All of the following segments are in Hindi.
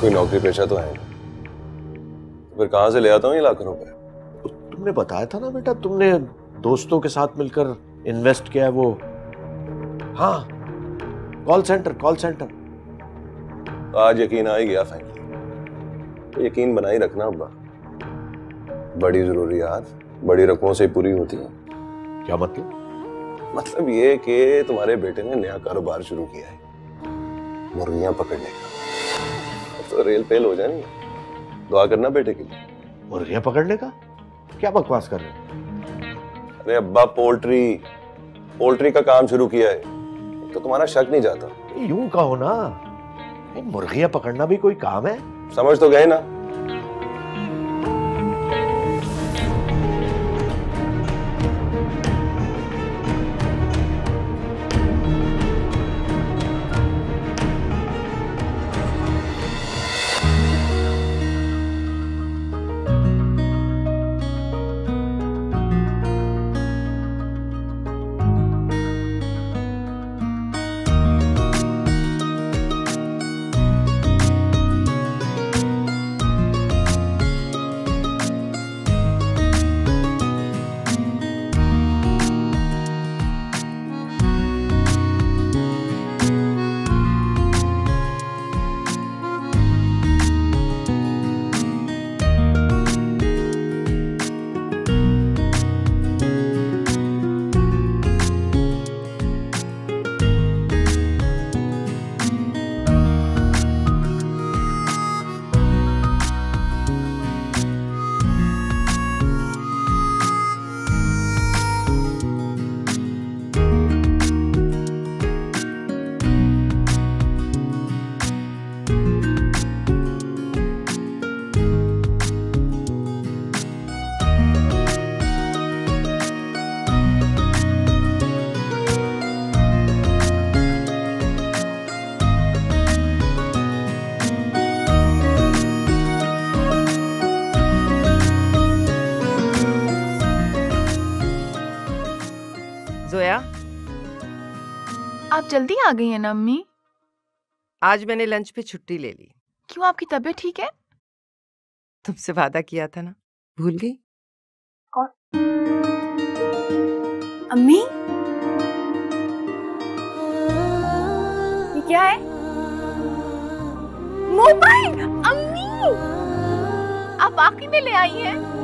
कोई नौकरी पेशा तो है फिर कहाँ से ले आता हूँ ये लाखों रुपए? तुमने बताया था ना बेटा तुमने दोस्तों के साथ मिलकर इन्वेस्ट किया है वो। हाँ कॉल सेंटर कॉल सेंटर आज यकीन आ ही गया फाइनली तो यकीन बनाई रखना अब्बा। बड़ी जरूरियात बड़ी रकमों से पूरी होती है। क्या मतलब? मतलब ये कि तुम्हारे बेटे ने नया कारोबार शुरू किया है मुर्गियाँ पकड़ने का। तो रेल फेल हो जाएँगे। दुआ करना बेटे के लिए। और मुर्गियाँ पकड़ने का क्या बकवास कर रहे हो? अरे अब्बा पोल्ट्री पोल्ट्री का काम शुरू किया है। तो तुम्हारा शक नहीं जाता। यूँ कहो ना ये मुर्गियाँ पकड़ना भी कोई काम है? समझ तो गए ना। जोया? आप जल्दी आ गई हैं ना अम्मी? आज मैंने लंच पे छुट्टी ले ली। क्यों आपकी तबीयत ठीक है? तुमसे वादा किया था ना भूल गई? कौन? अम्मी? ये क्या है? मोबाइल! अम्मी! आप वाकई में ले आई हैं?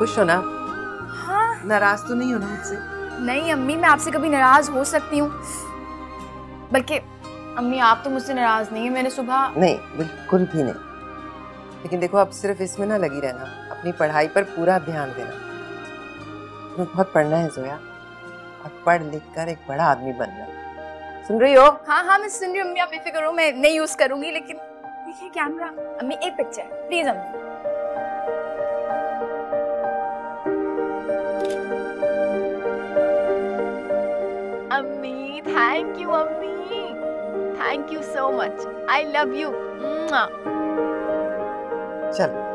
खुश हो ना? हाँ। नाराज़ तो नहीं हो ना मुझसे? नहीं अम्मी मैं आपसे कभी नाराज़ हो सकती हूँ। बल्कि अम्मी आप तो मुझसे नाराज़ नहीं है मैंने सुबह नहीं बिल्कुल भी नहीं। लेकिन देखो अब सिर्फ़ इसमें ना लगी रहना। अपनी पढ़ाई पर पूरा ध्यान देना। तुम्हें बहुत पढ़ना है जोया। और पढ़ लिख कर एक बड़ा आदमी बनना। सुन रही हो? हाँ हाँ मैं सुन रही हूँ अम्मी आप बेफिक्र हो मैं नहीं यूज़ करूँगी लेकिन देखिए कैमरा अम्मी एक पिक्चर प्लीज़ अम्मी। अम्मी थैंक यू अम्मी thank you so much I love you चल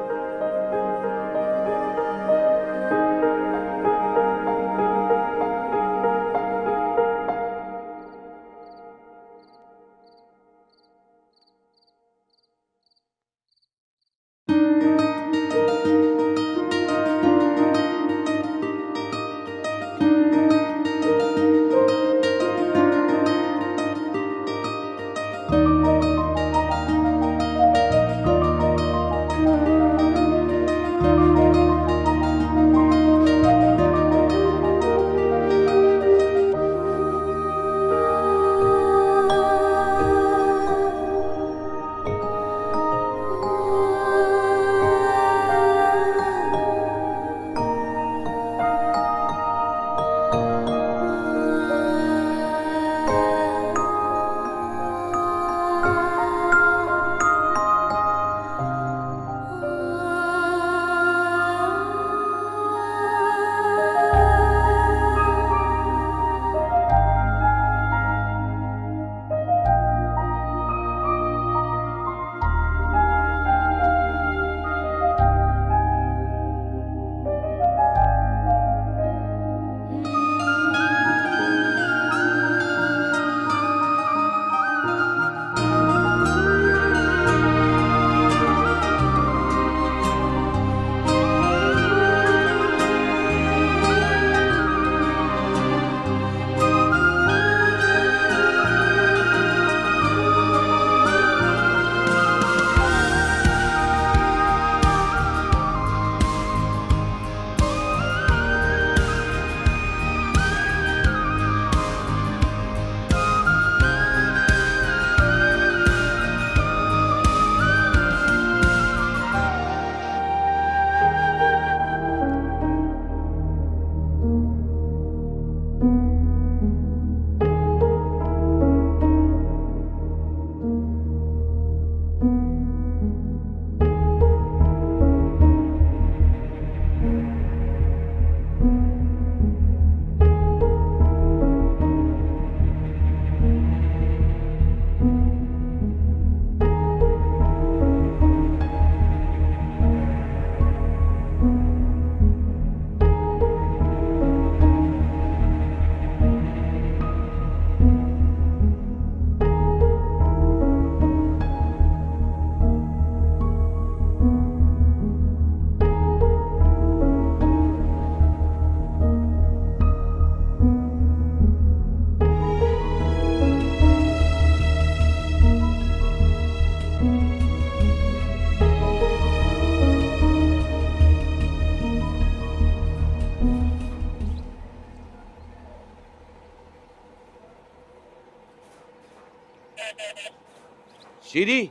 शीरी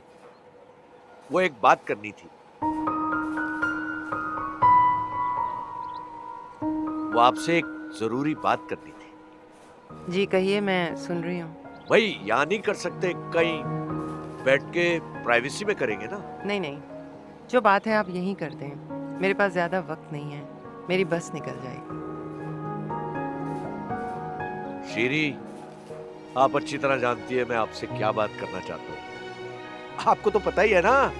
वो एक बात करनी थी। वो आपसे एक ज़रूरी बात करनी थी। जी कहिए मैं सुन रही हूँ। भाई यहाँ नहीं कर सकते कहीं बैठ के प्राइवेसी में करेंगे ना? नहीं नहीं जो बात है आप यहीं करते हैं। मेरे पास ज़्यादा वक्त नहीं है मेरी बस निकल जाएगी। शीरी आप अच्छी तरह जानती है मैं आपसे क्या बात करना चाहता हूँ। आपको तो पता ही है ना।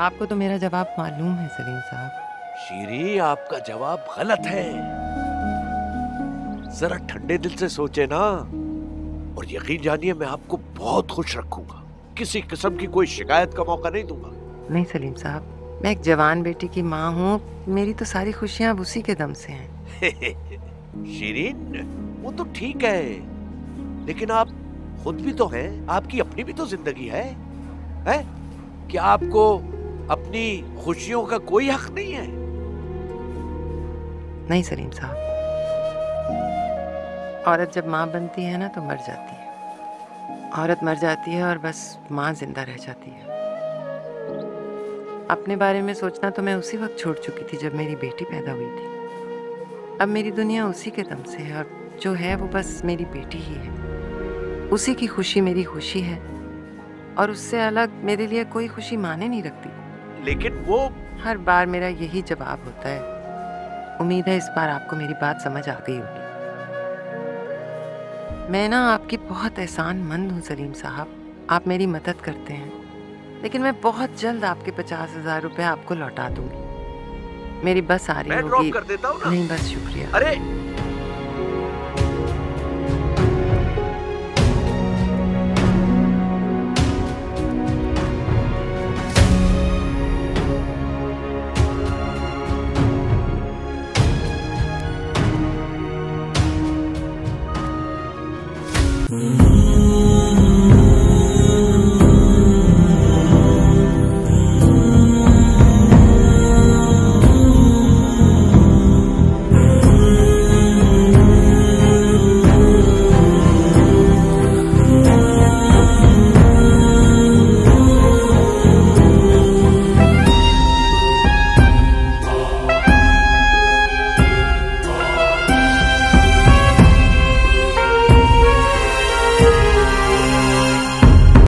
आपको तो मेरा जवाब मालूम है सलीम साहब। शीरी आपका जवाब गलत है। जरा ठंडे दिल से सोचे ना और यकीन जानिए मैं आपको बहुत खुश रखूँगा। किसी किस्म की कोई शिकायत का मौका नहीं दूँगा। नहीं सलीम साहब मैं एक जवान बेटी की माँ हूँ। मेरी तो सारी खुशियाँ अब उसी के दम से हैं। शीरीन वो तो ठीक है लेकिन आप खुद भी तो हैं आपकी अपनी भी तो ज़िंदगी है। हैं? क्या आपको अपनी खुशियों का कोई हक नहीं है? नहीं, सलीम साहब। औरत जब माँ बनती है ना तो मर जाती है। औरत मर जाती है और बस माँ ज़िंदा रह जाती है। अपने बारे में सोचना तो मैं उसी वक्त छोड़ चुकी थी जब मेरी बेटी पैदा हुई थी। अब मेरी दुनिया उसी के दम से है और जो है वो बस मेरी बेटी ही है। उसी की खुशी मेरी खुशी है। और उससे अलग मेरे लिए कोई खुशी माने नहीं रखती। लेकिन वो हर बार मेरा यही जवाब होता है। उम्मीद है इस बार आपको मेरी बात समझ आ गई होगी। मैं ना आपकी बहुत एहसान मंद हूँ सलीम साहब। आप मेरी मदद करते हैं। लेकिन मैं बहुत जल्द आपके पचास हज़ार रुपये आपको लौटा दूँगी। मेरी बस आ रही होगी। हूँ नहीं बस शुक्रिया। अरे